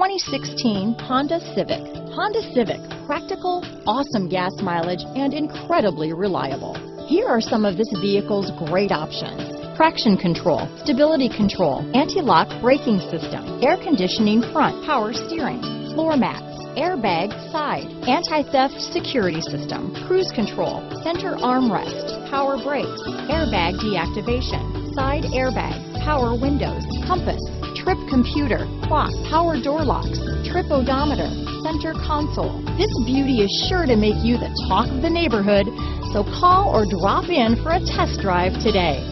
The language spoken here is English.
2016 Honda Civic. Honda Civic, practical, awesome gas mileage, and incredibly reliable. Here are some of this vehicle's great options. Traction control, stability control, anti-lock braking system, air conditioning front, power steering, floor mats, airbag side, anti-theft security system, cruise control, center armrest, power brakes, airbag deactivation, side airbag, power windows, compass, trip computer, clock, power door locks, trip odometer, center console. This beauty is sure to make you the talk of the neighborhood, so call or drop in for a test drive today.